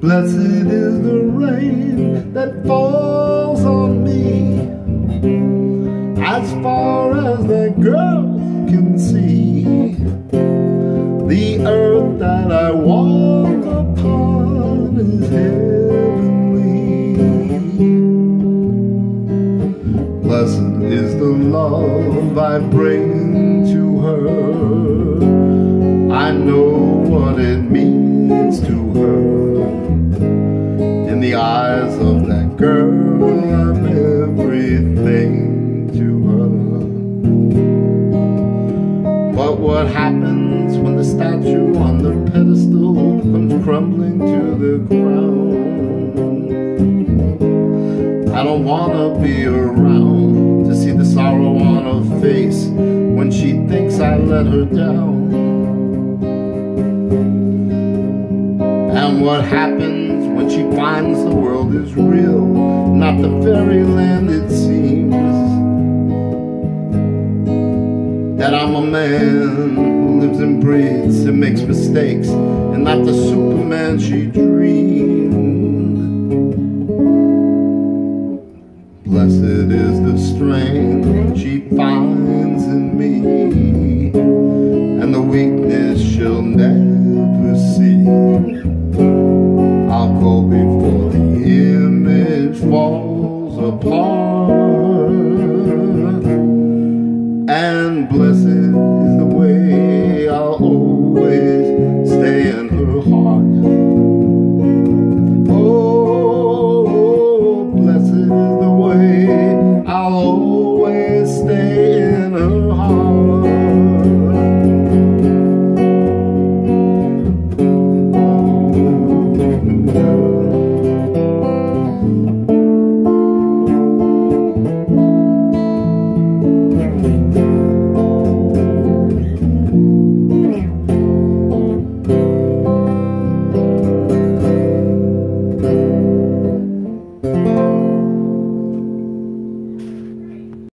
Blessed is the rain that falls on me. As far as the girls can see The earth that I walk upon is heavenly. Blessed is the love I bring to I know what it means to her in the eyes of that girl, I'm everything to her. But what happens when the statue on the pedestal comes crumbling to the ground? I don't wanna be around to see the sorrow on her face when she thinks I let her down. And what happens when she finds the world is real, not the fairyland it seems. That I'm a man who lives and breathes and makes mistakes, and not the Superman she dreamed. Blessed is the strength she shall never see. I'll go before the image falls apart and blessed.